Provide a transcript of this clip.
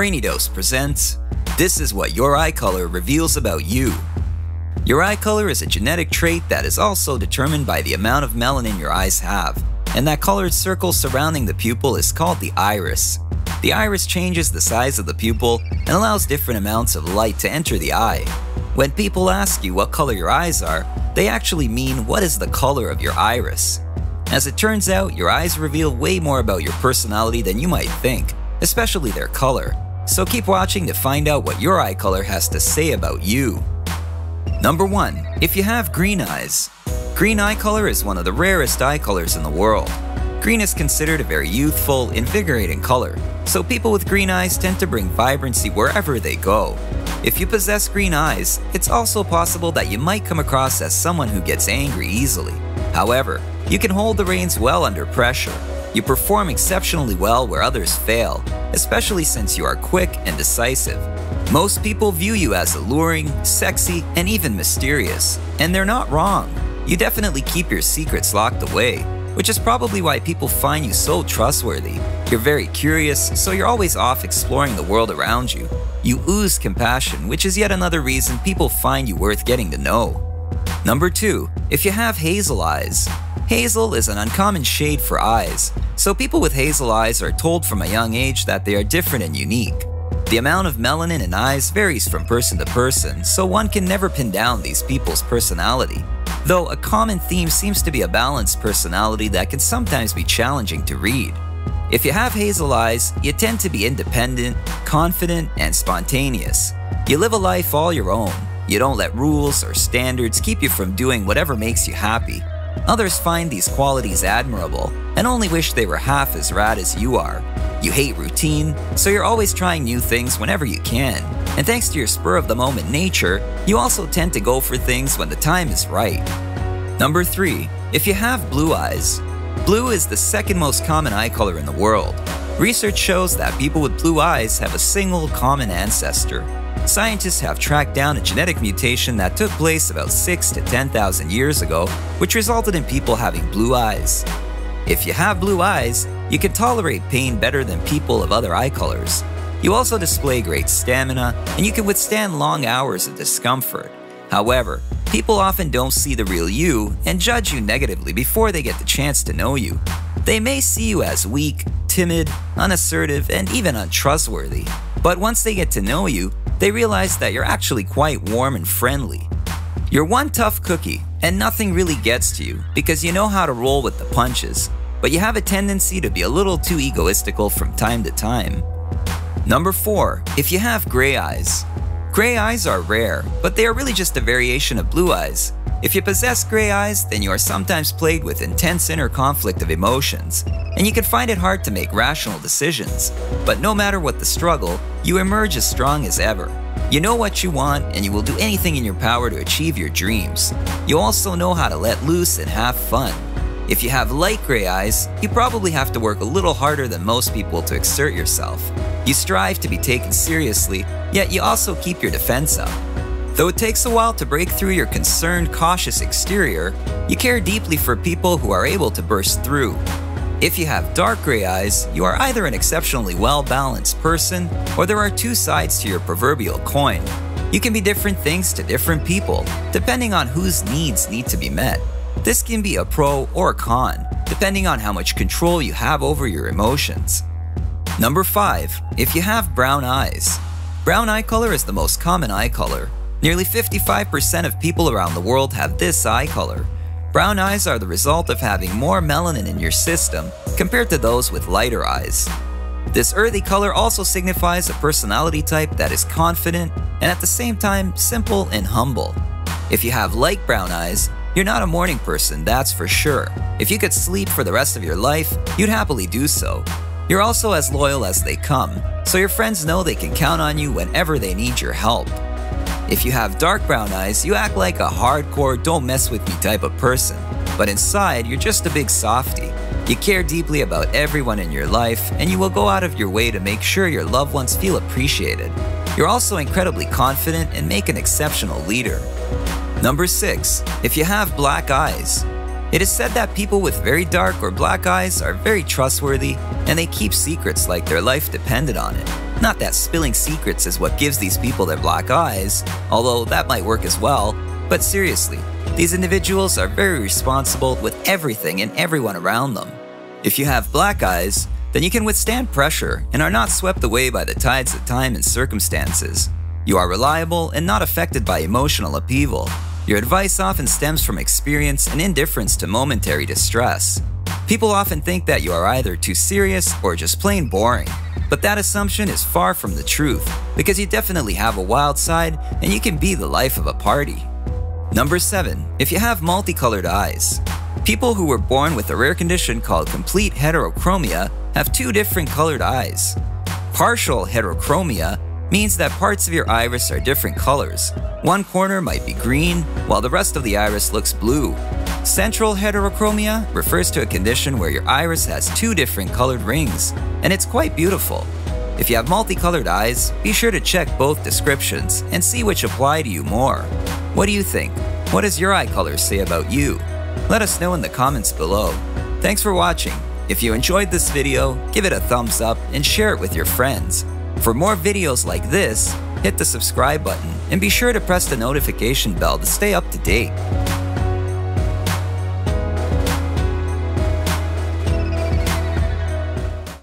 Brainy Dose presents This is what your eye color reveals about you. Your eye color is a genetic trait that is also determined by the amount of melanin your eyes have, and that colored circle surrounding the pupil is called the iris. The iris changes the size of the pupil and allows different amounts of light to enter the eye. When people ask you what color your eyes are, they actually mean what is the color of your iris. As it turns out, your eyes reveal way more about your personality than you might think, especially their color. So keep watching to find out what your eye color has to say about you. Number 1. If you have green eyes. Green eye color is one of the rarest eye colors in the world. Green is considered a very youthful, invigorating color, so people with green eyes tend to bring vibrancy wherever they go. If you possess green eyes, it's also possible that you might come across as someone who gets angry easily. However, you can hold the reins well under pressure. You perform exceptionally well where others fail, especially since you are quick and decisive. Most people view you as alluring, sexy, and even mysterious, and they're not wrong. You definitely keep your secrets locked away, which is probably why people find you so trustworthy. You're very curious, so you're always off exploring the world around you. You ooze compassion, which is yet another reason people find you worth getting to know. Number 2. If you have hazel eyes. Hazel is an uncommon shade for eyes, so people with hazel eyes are told from a young age that they are different and unique. The amount of melanin in eyes varies from person to person, so one can never pin down these people's personality. Though a common theme seems to be a balanced personality that can sometimes be challenging to read. If you have hazel eyes, you tend to be independent, confident, and spontaneous. You live a life all your own. You don't let rules or standards keep you from doing whatever makes you happy. Others find these qualities admirable and only wish they were half as rad as you are. You hate routine, so you're always trying new things whenever you can. And thanks to your spur of the moment nature, you also tend to go for things when the time is right. Number 3. If you have blue eyes. Blue is the second most common eye color in the world. Research shows that people with blue eyes have a single common ancestor. Scientists have tracked down a genetic mutation that took place about 6 to 10,000 years ago, which resulted in people having blue eyes. If you have blue eyes, you can tolerate pain better than people of other eye colors. You also display great stamina, and you can withstand long hours of discomfort. However, people often don't see the real you and judge you negatively before they get the chance to know you. They may see you as weak, timid, unassertive, and even untrustworthy. But once they get to know you, they realize that you're actually quite warm and friendly. You're one tough cookie, and nothing really gets to you because you know how to roll with the punches, but you have a tendency to be a little too egoistical from time to time. Number 4. If you have gray eyes. Gray eyes are rare, but they are really just a variation of blue eyes. If you possess gray eyes, then you are sometimes plagued with intense inner conflict of emotions, and you can find it hard to make rational decisions. But no matter what the struggle, you emerge as strong as ever. You know what you want, and you will do anything in your power to achieve your dreams. You also know how to let loose and have fun. If you have light gray eyes, you probably have to work a little harder than most people to exert yourself. You strive to be taken seriously, yet you also keep your defense up. Though it takes a while to break through your concerned, cautious exterior, you care deeply for people who are able to burst through. If you have dark gray eyes, you are either an exceptionally well balanced person, or there are two sides to your proverbial coin. You can be different things to different people, depending on whose needs need to be met. This can be a pro or a con, depending on how much control you have over your emotions. Number 5. If you have brown eyes. Brown eye color is the most common eye color. Nearly 55% of people around the world have this eye color. Brown eyes are the result of having more melanin in your system compared to those with lighter eyes. This earthy color also signifies a personality type that is confident and at the same time simple and humble. If you have light brown eyes, you're not a morning person, that's for sure. If you could sleep for the rest of your life, you'd happily do so. You're also as loyal as they come, so your friends know they can count on you whenever they need your help. If you have dark brown eyes, you act like a hardcore, don't mess with me type of person. But inside, you're just a big softy. You care deeply about everyone in your life, and you will go out of your way to make sure your loved ones feel appreciated. You're also incredibly confident and make an exceptional leader. Number 6. If you have black eyes. It is said that people with very dark or black eyes are very trustworthy and they keep secrets like their life depended on it. Not that spilling secrets is what gives these people their black eyes, although that might work as well, but seriously, these individuals are very responsible with everything and everyone around them. If you have black eyes, then you can withstand pressure and are not swept away by the tides of time and circumstances. You are reliable and not affected by emotional upheaval. Your advice often stems from experience and indifference to momentary distress. People often think that you are either too serious or just plain boring, but that assumption is far from the truth because you definitely have a wild side and you can be the life of a party. Number 7. If you have multicolored eyes. People who were born with a rare condition called complete heterochromia have two different colored eyes. Partial heterochromia means that parts of your iris are different colors. One corner might be green, while the rest of the iris looks blue. Central heterochromia refers to a condition where your iris has two different colored rings, and it's quite beautiful. If you have multicolored eyes, be sure to check both descriptions and see which apply to you more. What do you think? What does your eye color say about you? Let us know in the comments below. Thanks for watching. If you enjoyed this video, give it a thumbs up and share it with your friends. For more videos like this, hit the subscribe button and be sure to press the notification bell to stay up to date.